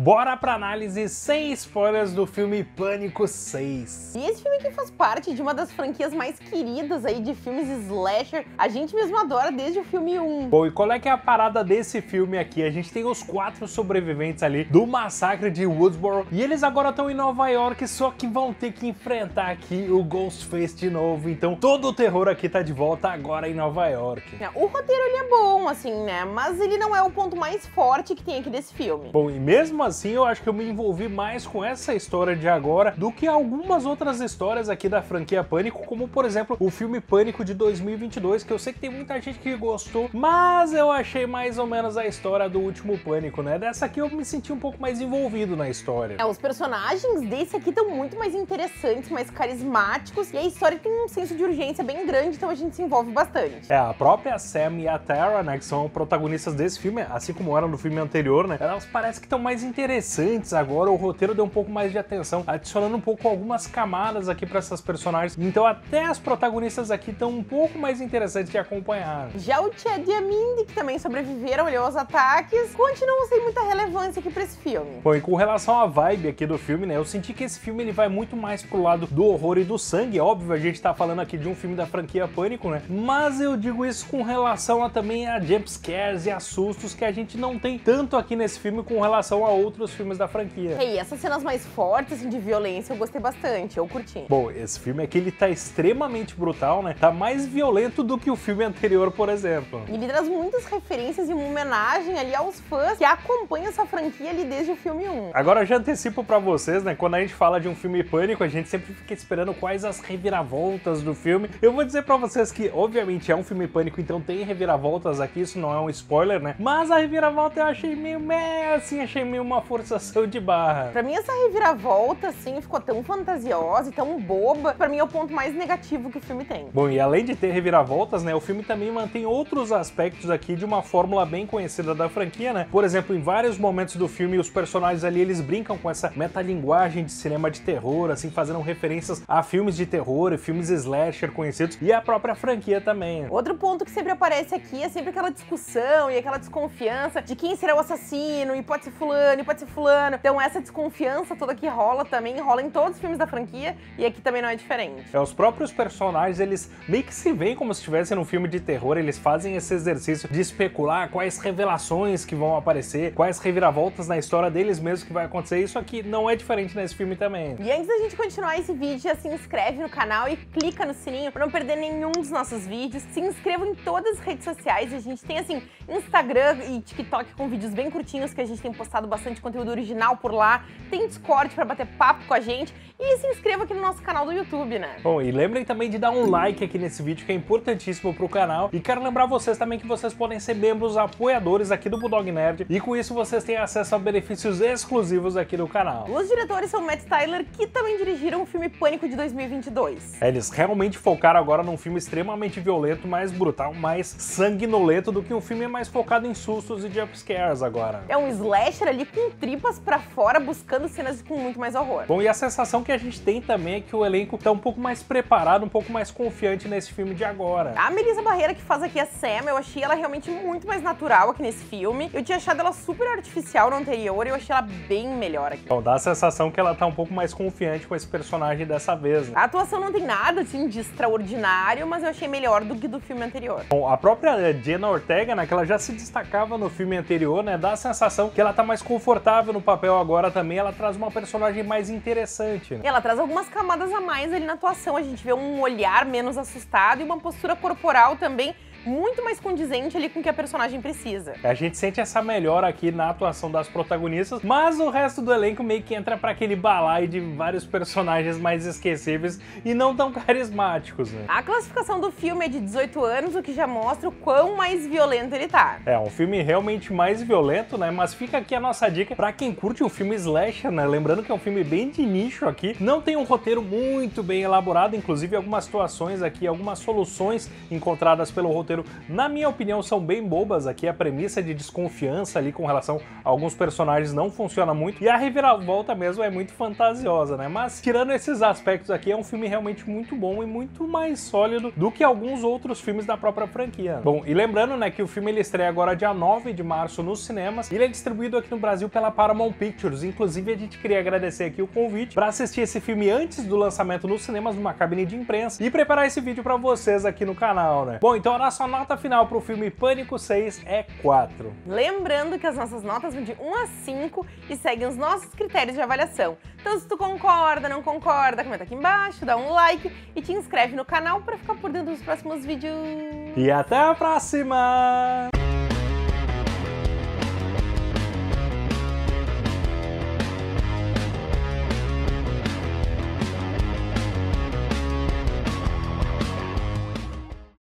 Bora pra análise sem spoilers do filme Pânico 6. E esse filme que faz parte de uma das franquias mais queridas aí de filmes slasher, a gente mesmo adora desde o filme 1. Bom, e qual é que é a parada desse filme aqui? A gente tem os quatro sobreviventes ali do massacre de Woodsboro e eles agora estão em Nova York, só que vão ter que enfrentar aqui o Ghostface de novo. Então todo o terror aqui tá de volta agora em Nova York. É, o roteiro ele é bom, assim, né? Mas ele não é o ponto mais forte que tem aqui desse filme. Bom, e mesmo assim eu acho que eu me envolvi mais com essa história de agora do que algumas outras histórias aqui da franquia Pânico, como por exemplo o filme Pânico de 2022, que eu sei que tem muita gente que gostou, mas eu achei mais ou menos a história do último Pânico, né? Dessa aqui eu me senti um pouco mais envolvido na história. É, os personagens desse aqui estão muito mais interessantes, mais carismáticos, e a história tem um senso de urgência bem grande, então a gente se envolve bastante. É, a própria Sam e a Tara, né, que são protagonistas desse filme, assim como eram no filme anterior, né, elas parecem que estão mais interessantes agora, o roteiro deu um pouco mais de atenção, adicionando um pouco algumas camadas aqui para essas personagens, então até as protagonistas aqui estão um pouco mais interessantes de acompanhar. Já o Chad e a Mindy, que também sobreviveram ali aos ataques, continuam sem muita relevância aqui pra esse filme. Bom, e com relação à vibe aqui do filme, né, eu senti que esse filme ele vai muito mais pro lado do horror e do sangue, óbvio, a gente tá falando aqui de um filme da franquia Pânico, né, mas eu digo isso com relação a também a jump scares e a sustos que a gente não tem tanto aqui nesse filme com relação a outros filmes da franquia. E essas cenas mais fortes, assim, de violência, eu gostei bastante, eu curti. Bom, esse filme aqui ele tá extremamente brutal, né, tá mais violento do que o filme anterior, por exemplo. E ele traz muitas referências e uma homenagem ali aos fãs que acompanham essa franquia ali desde o filme 1. Agora eu já antecipo pra vocês, né? Quando a gente fala de um filme pânico, a gente sempre fica esperando quais as reviravoltas do filme. Eu vou dizer pra vocês que, obviamente, é um filme pânico, então tem reviravoltas aqui, isso não é um spoiler, né? Mas a reviravolta eu achei meio meh, assim, achei meio uma forçação de barra. Pra mim, essa reviravolta, assim, ficou tão fantasiosa e tão boba. Pra mim, é o ponto mais negativo que o filme tem. Bom, e além de ter reviravoltas, né? O filme também mantém outros aspectos aqui de uma fórmula bem conhecida da franquia, né? Por exemplo, em vários momentos do filme, os personagens ali, eles brincam com essa metalinguagem de cinema de terror, assim, fazendo referências a filmes de terror e filmes slasher conhecidos e a própria franquia também. Outro ponto que sempre aparece aqui é sempre aquela discussão e aquela desconfiança de quem será o assassino, e pode ser fulano, e pode ser fulano. Então essa desconfiança toda que rola também, rola em todos os filmes da franquia, e aqui também não é diferente. É, os próprios personagens, eles meio que se veem como se estivessem num filme de terror, eles fazem esse exercício de especular quais revelações que vão aparecer, quais reviravoltas na história deles mesmos que vai acontecer. Isso aqui não é diferente nesse filme também. E antes da gente continuar esse vídeo, já se inscreve no canal e clica no sininho para não perder nenhum dos nossos vídeos. Se inscreva em todas as redes sociais, a gente tem assim, Instagram e TikTok com vídeos bem curtinhos que a gente tem postado bastante conteúdo original por lá. Tem Discord para bater papo com a gente e se inscreva aqui no nosso canal do YouTube, né? Bom, e lembrem também de dar um like aqui nesse vídeo que é importantíssimo pro canal. E quero lembrar vocês também que vocês podem ser membros apoiadores aqui do Bulldog Nerd e com isso vocês têm acesso a benefícios exclusivos aqui do canal. Os diretores são Matt Tyler, que também dirigiram o filme Pânico de 2022. É, Eles realmente focaram agora num filme extremamente violento, mais brutal, mais sanguinolento do que um filme mais focado em sustos e jumpscares agora. É um slasher ali com tripas pra fora, buscando cenas com muito mais horror. Bom, e a sensação que a gente tem também é que o elenco tá um pouco mais preparado, um pouco mais confiante nesse filme de agora. A Melissa Barreira, que faz aqui a Sam, eu achei ela realmente muito mais natural aqui nesse filme. Eu tinha achado ela super artificial no anterior e eu achei ela bem melhor aqui. Bom, dá a sensação que ela tá um pouco mais confiante com esse personagem dessa vez, né? A atuação não tem nada assim de extraordinário, mas eu achei melhor do que do filme anterior. Bom, a própria Jenna Ortega, né, que ela já se destacava no filme anterior, né, dá a sensação que ela tá mais confortável no papel agora também, ela traz uma personagem mais interessante, né? Ela traz algumas camadas a mais ali na atuação, a gente vê um olhar menos assustado e uma postura corporal também muito mais condizente ali com o que a personagem precisa. A gente sente essa melhora aqui na atuação das protagonistas, mas o resto do elenco meio que entra para aquele balaio de vários personagens mais esquecíveis e não tão carismáticos, né? A classificação do filme é de 18 anos, o que já mostra o quão mais violento ele tá. É, um filme realmente mais violento, né? Mas fica aqui a nossa dica para quem curte o filme slasher, né? Lembrando que é um filme bem de nicho aqui, não tem um roteiro muito bem elaborado, inclusive algumas situações aqui, algumas soluções encontradas pelo roteiro roteiro, na minha opinião, são bem bobas aqui. A premissa de desconfiança ali com relação a alguns personagens não funciona muito. E a reviravolta mesmo é muito fantasiosa, né? Mas tirando esses aspectos aqui, é um filme realmente muito bom e muito mais sólido do que alguns outros filmes da própria franquia. Bom, e lembrando, né, que o filme ele estreia agora dia 9 de março nos cinemas. E ele é distribuído aqui no Brasil pela Paramount Pictures. Inclusive, a gente queria agradecer aqui o convite para assistir esse filme antes do lançamento nos cinemas, numa cabine de imprensa, e preparar esse vídeo para vocês aqui no canal, né? Bom, então a nossa nota final para o filme Pânico 6 é 4. Lembrando que as nossas notas vão de 1 a 5 e seguem os nossos critérios de avaliação. Então se tu concorda, não concorda, comenta aqui embaixo, dá um like e te inscreve no canal para ficar por dentro dos próximos vídeos. E até a próxima!